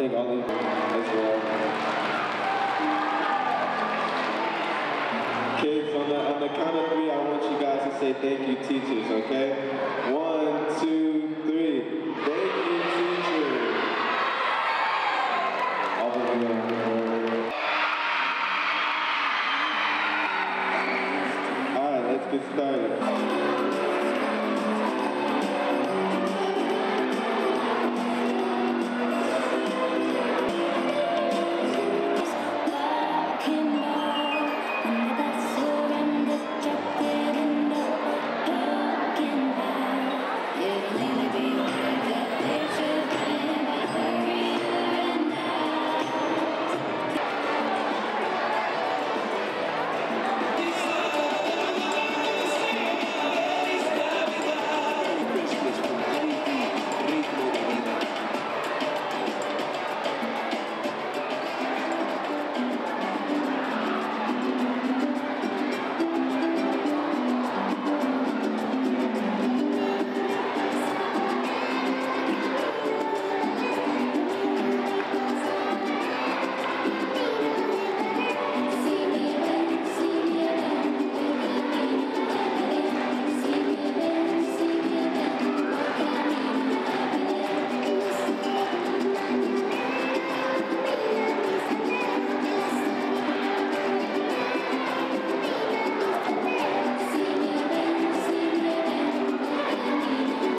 think I'll as well. Kids, on the, on the count of three, I want you guys to say thank you, teachers, okay? One, two, three. Thank you, teachers. All right, let's get started.